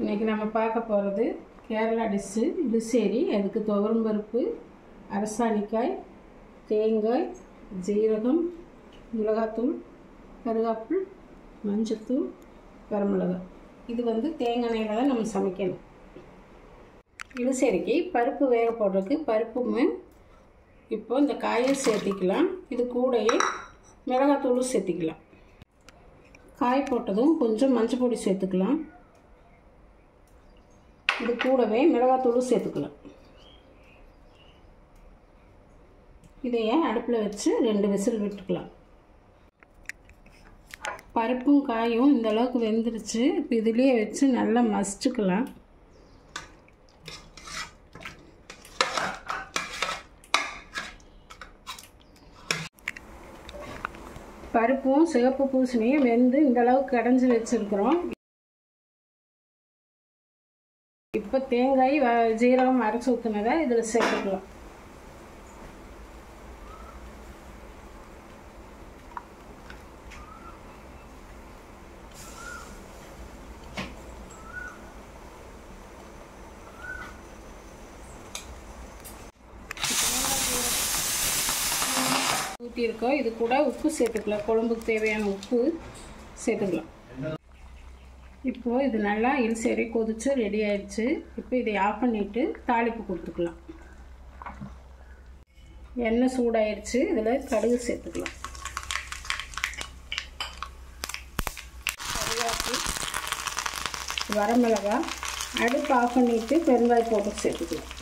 இன்றைக்கி நம்ம பார்க்க போகிறது கேரளா டிஷ்ஷு இலிசேரி அதுக்கு துவரம்பருப்பு அரசாணிக்காய் தேங்காய் ஜீரகம் மிளகாத்தூள் கருகாப்பிள் மஞ்சத்தூள் வரமிளகாய் இது வந்து தேங்காய் எண்ணெயில் தான் நம்ம சமைக்கணும். இலிசேரிக்கு பருப்பு வேக போடுறதுக்கு பருப்புமே இப்போ இந்த காயை சேர்த்திக்கலாம். இது கூடையே மிளகாத்தூளும் சேர்த்திக்கலாம். காய் போட்டதும் கொஞ்சம் மஞ்சள் பொடி சேர்த்துக்கலாம். இது கூடவே மிளகாத்தூளும் சேர்த்துக்கலாம் இதையே அடுப்பில் வச்சு ரெண்டு விசில் விட்டுக்கலாம். பருப்பும் காயும் இந்த அளவுக்கு வெந்துருச்சு. இப்போ இதுலேயே வச்சு நல்லா மசிச்சுக்கலாம். பருப்பும் சிவப்பு பூசணியும் வெந்து இந்த அளவுக்கு கடைஞ்சி வச்சுருக்குறோம். இப்போ தேங்காய் வ- ஜீரகம் அரைச்சி ஊற்றுனதை இதில் சேர்த்துக்கலாம். ஊற்றிருக்கோம் இது கூட உப்பு சேர்த்துக்கலாம். குழம்புக்கு தேவையான உப்பு சேர்த்துக்கலாம். இப்போது இது நல்லா இன்சேரி கொதிச்சு ரெடி ஆயிடுச்சு. இப்போ இதை ஆஃப் பண்ணிவிட்டு தாளிப்பு கொடுத்துக்கலாம். எண்ணெய் சூடாயிருச்சு. இதில் கடுகு சேர்த்துக்கலாம். கருவேப்பிலை வரமிளகா அடுப்பு ஆஃப் பண்ணிவிட்டு பெருங்காய போட்டு சேர்த்துக்கலாம்.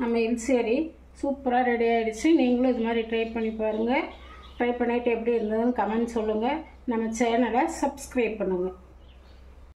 நம்ம இல்சேரி சூப்பராக ரெடி ஆகிடுச்சு நீங்களும் இது மாதிரி ட்ரை பண்ணி பாருங்கள் ட்ரை பண்ணிவிட்டு எப்படி இருந்ததுன்னு கமெண்ட் சொல்லுங்கள் நம்ம சேனலை சப்ஸ்கிரைப் பண்ணுங்கள்